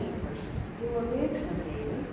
He will make something.